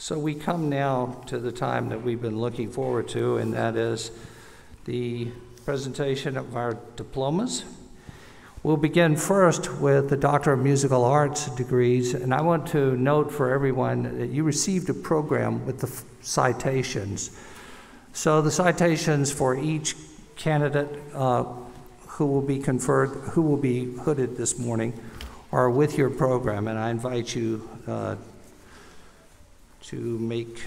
So we come now to the time that we've been looking forward to, and that is the presentation of our diplomas. We'll begin first with the Doctor of Musical Arts degrees, and I want to note for everyone that you received a program with the citations. So the citations for each candidate uh, who will be conferred, who will be hooded this morning, are with your program, and I invite you uh, to make,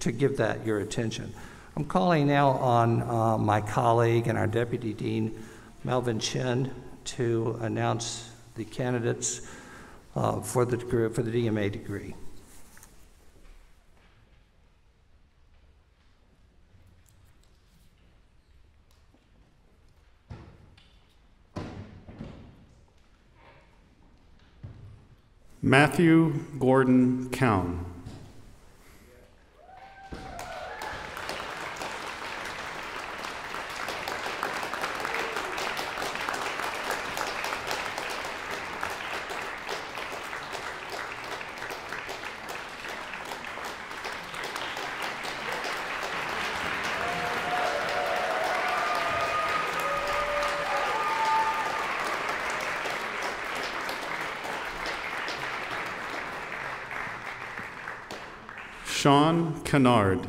to give that your attention. I'm calling now on uh, my colleague and our Deputy Dean, Melvin Chen, to announce the candidates uh, for the degree, for the DMA degree. Matthew Gordon Cown. Sean Kennard.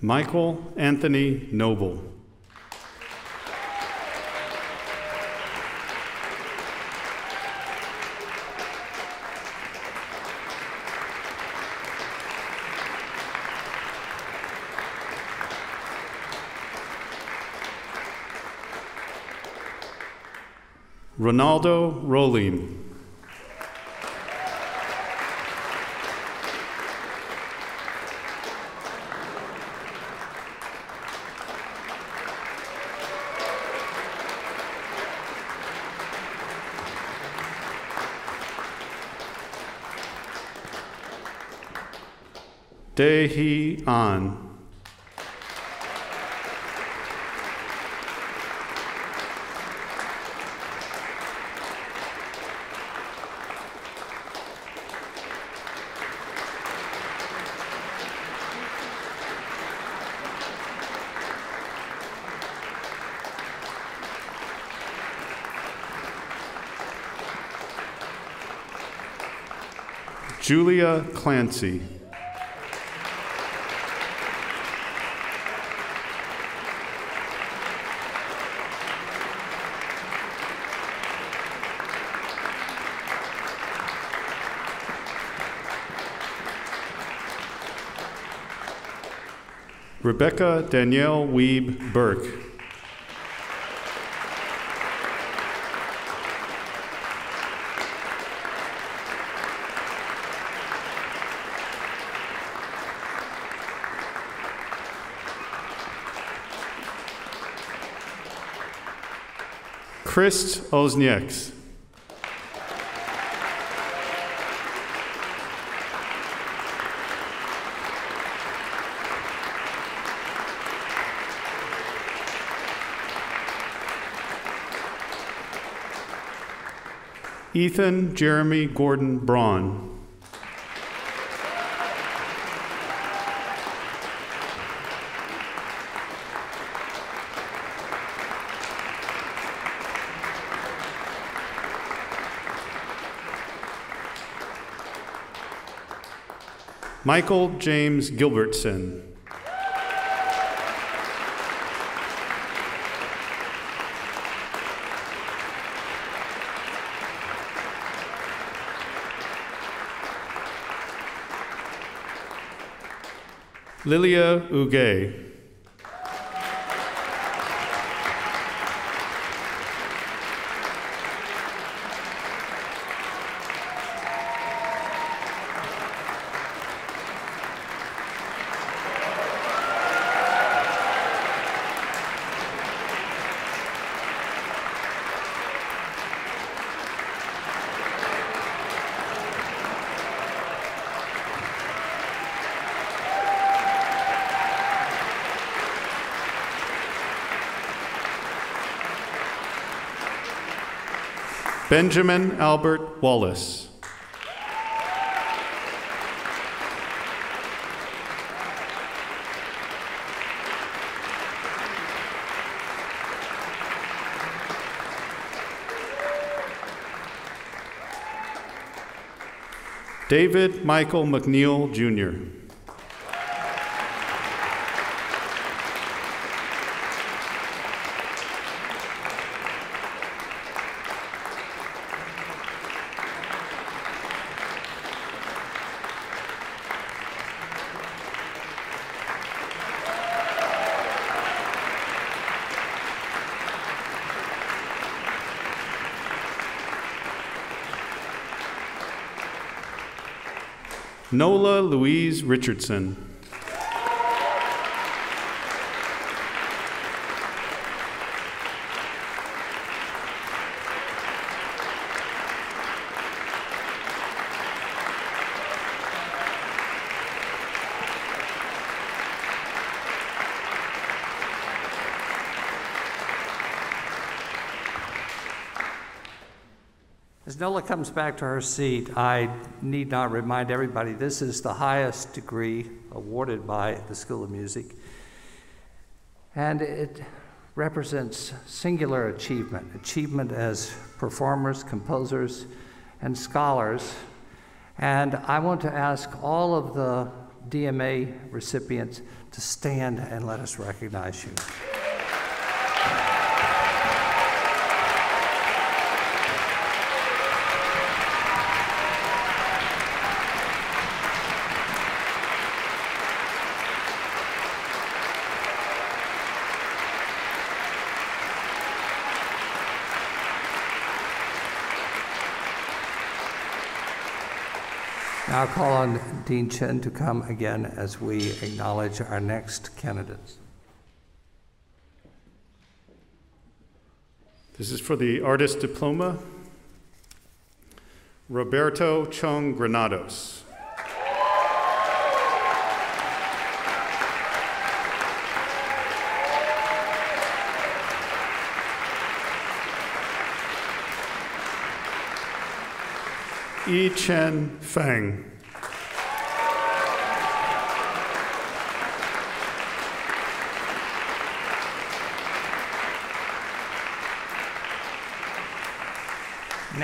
Michael Anthony Noble. Ronaldo Rolim. Dehi An. Julia Clancy. Rebecca Danielle Weeb Burke. Chris Oznieks. Ethan Jeremy Gordon Braun. Michael James Gilbertson. Lilia Ugay. Benjamin Albert Wallace. David Michael McNeil, Jr. Nola Louise Richardson. As Nola comes back to her seat, I need not remind everybody this is the highest degree awarded by the School of Music. And it represents singular achievement achievement as performers, composers, and scholars. And I want to ask all of the DMA recipients to stand and let us recognize you. Now call on Dean Chen to come again as we acknowledge our next candidates. This is for the Artist Diploma. Roberto Chung Granados. Yi Chen Feng.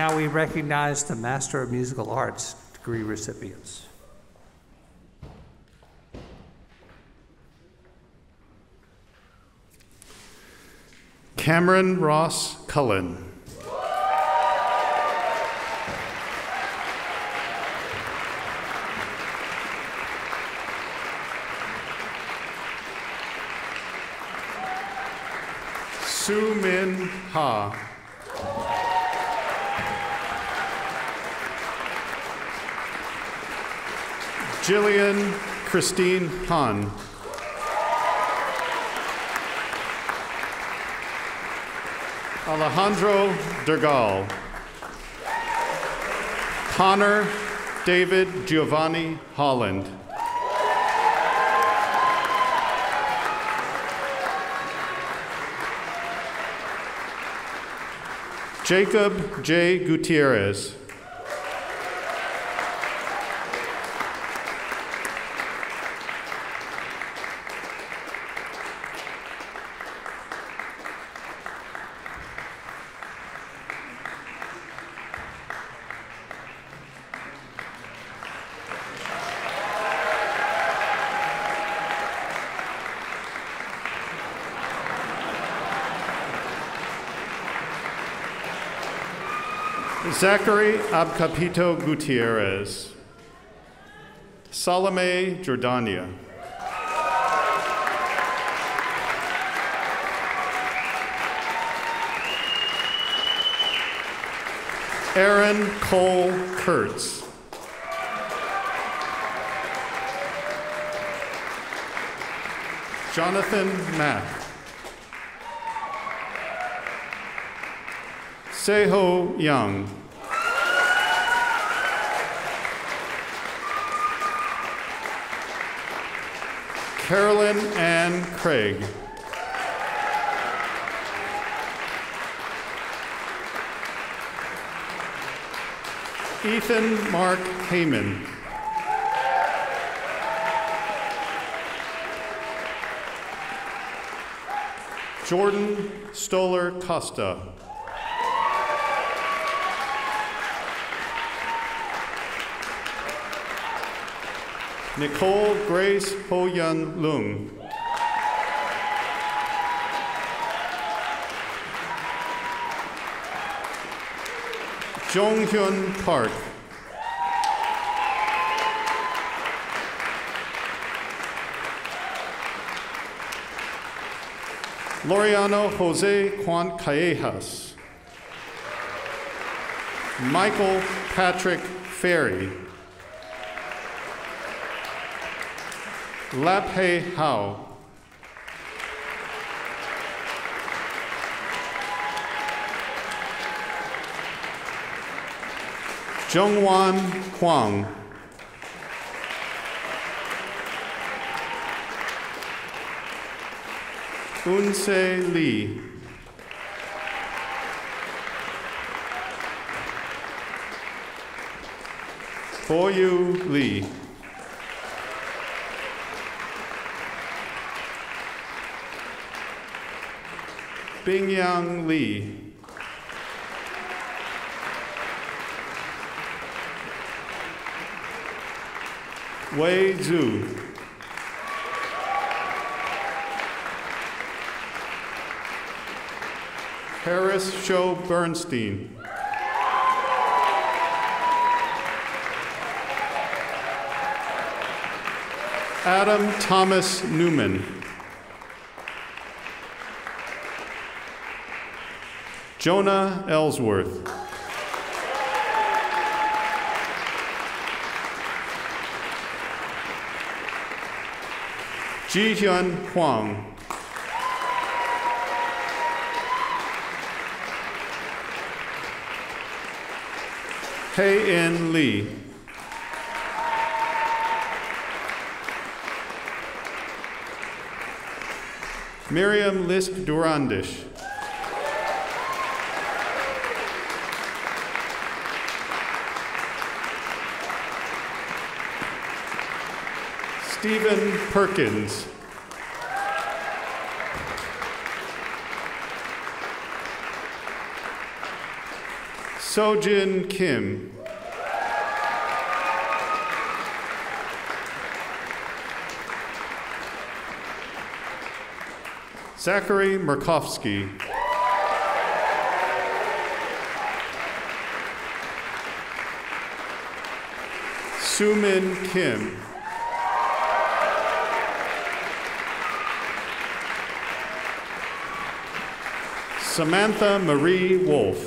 Now we recognize the Master of Musical Arts degree recipients. Cameron Ross Cullen. Su Min Ha. Jillian Christine Han. Alejandro Dergal. Connor David Giovanni Holland. Jacob J. Gutierrez. Zachary Abcapito Gutierrez. Salome Jordania. Aaron Cole Kurtz. Jonathan Mack. Seho Young. Carolyn Ann Craig. Ethan Mark Heyman. Jordan Stoller Costa. Nicole Grace Ho Yun Lung. Jong Hyun Park. Loriano Jose Juan Callejas. Michael Patrick Ferry. Laphe Hao. Zhongwan Huang. Unse Lee. Boyu Lee. Bingyang Lee. Wei Zhu. Harris Show Bernstein. Adam Thomas Newman. Jonah Ellsworth. Ji Hyun Huang. Hei In Lee. Miriam Lisk Durandish. Stephen Perkins. Sojin Kim. Zachary Murkowski. Sumin Kim. Samantha Marie Wolf.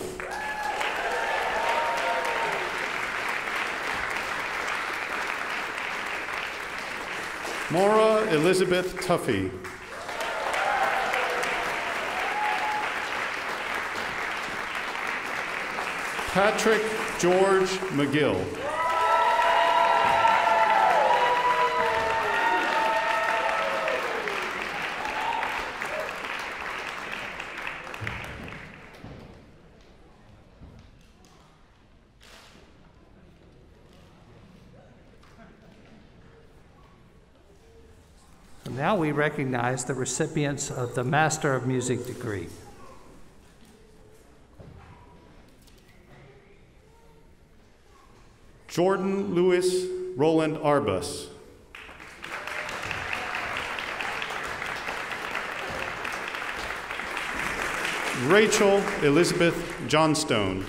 Maura Elizabeth Tuffy. Patrick George McGill. We recognize the recipients of the Master of Music degree. Jordan Lewis Roland Arbus. Rachel Elizabeth Johnstone.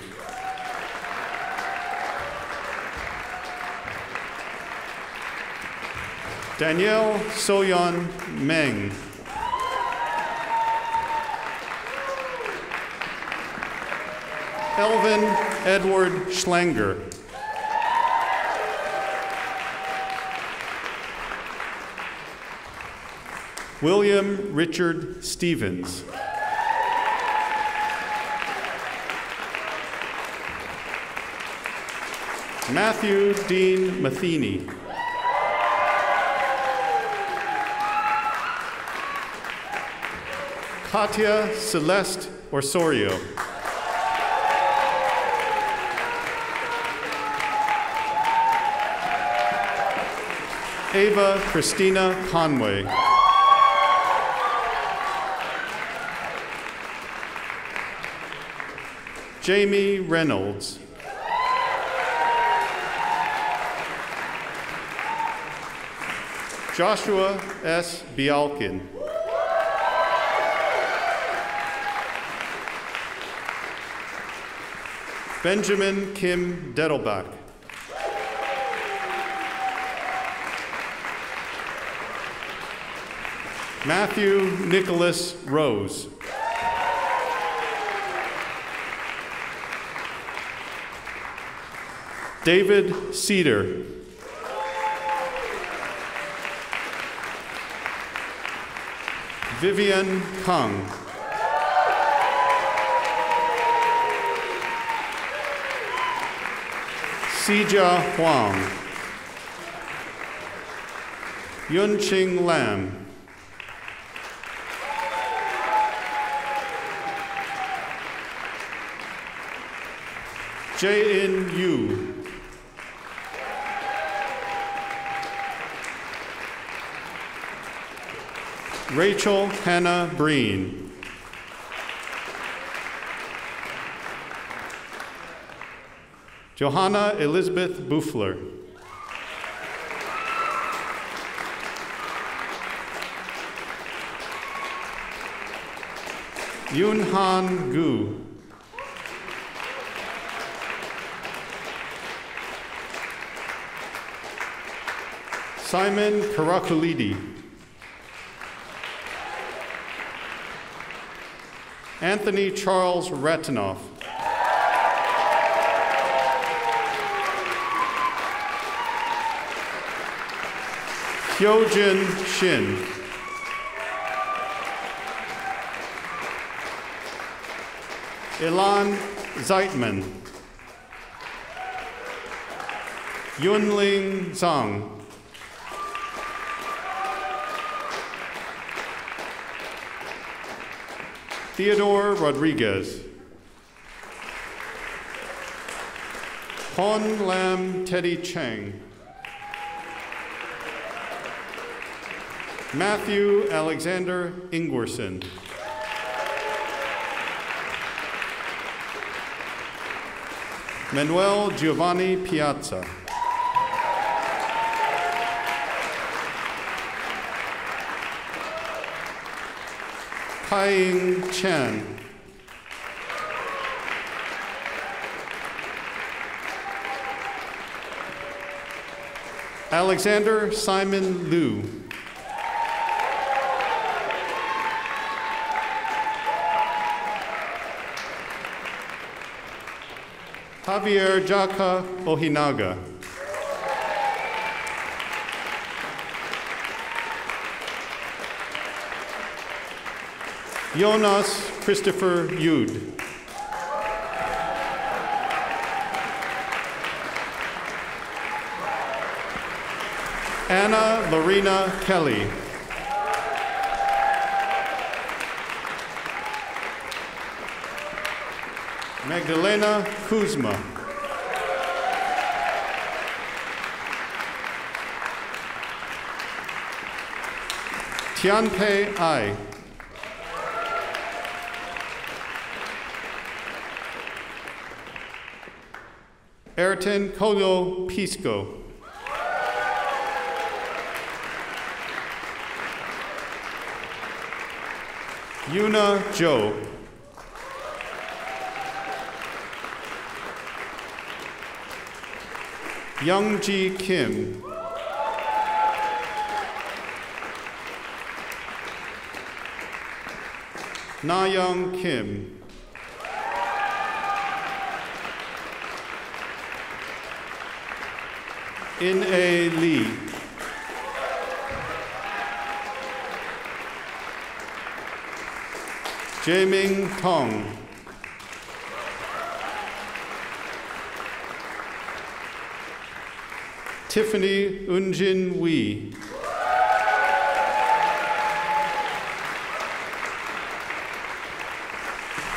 Danielle Soyeon Meng. Elvin Edward Schlanger. William Richard Stevens. Matthew Dean Matheny. Patia Celeste Orsorio. Ava Christina Conway. Jamie Reynolds. Joshua S. Bialkin. Benjamin Kim Dettelbach. Matthew Nicholas Rose. David Cedar. Vivian Kung. Sija Huang. Yunqing Lam. Jae-in Yu. Rachel Hannah Breen. Johanna Elizabeth Buffler. Yoon Han Gu. Simon Karakulidi. Anthony Charles Ratanoff. Hyojin Shin. Ilan Zeitman. Yunling Zhang. Theodore Rodriguez. Hon Lam Teddy Cheng. Matthew Alexander Ingwerson. Manuel Giovanni Piazza. Kai Chen. Alexander Simon Liu. Javier Jaka Ohinaga. Jonas Christopher Yud. Anna Lorena Kelly. Magdalena Kuzma. Tianpei Ai. Ayrton Koyo Pisco. Yuna Joe. Young Ji Kim. Na Young Kim. In A Lee. Jaming Tong. Tiffany Unjin Wee.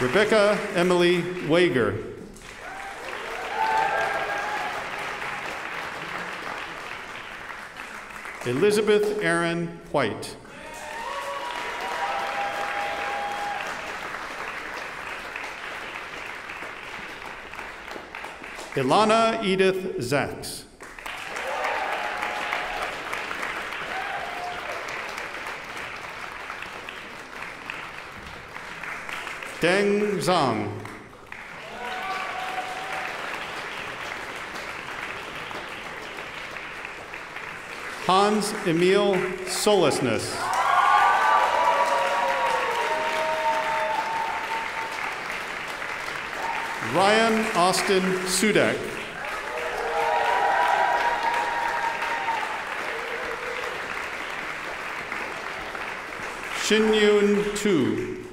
Rebecca Emily Wager. Elizabeth Aaron White. Ilana Edith Zacks. Deng Zhang. Hans Emil Solesness. Ryan Austin Sudak. Shin Yoon Tu.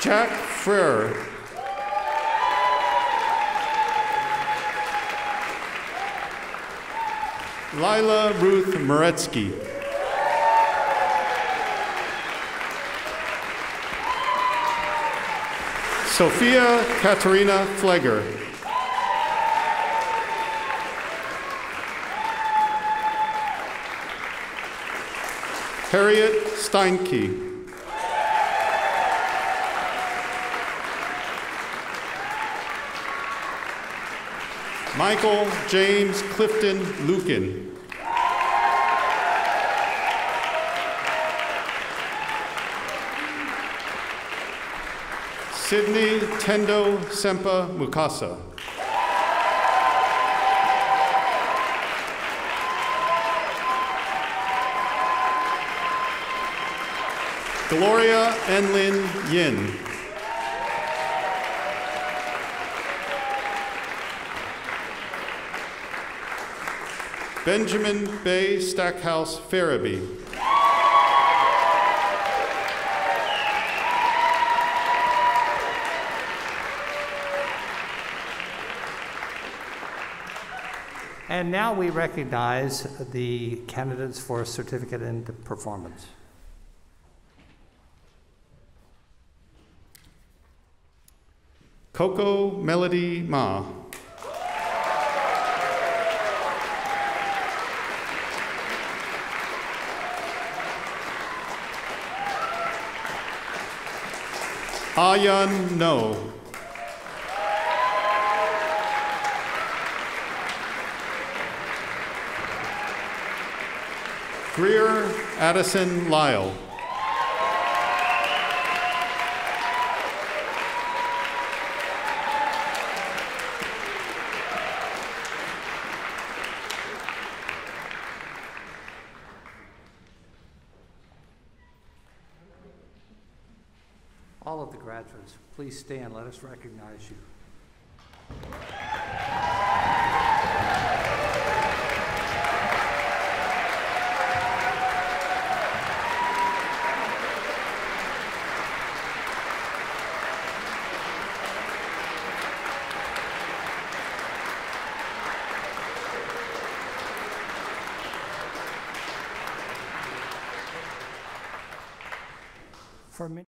Jack Frere. Lila Ruth Moretsky. Sophia Katerina Flegger. Harriet Steinke. Michael James Clifton Lukin. Sydney Tendo Sempa Mukasa. Gloria Enlin Yin. Benjamin Bay Stackhouse Farabee. And now we recognize the candidates for certificate in performance. Coco Melody Ma. Ayan No. Greer Addison Lyle. Please stand, let us recognize you.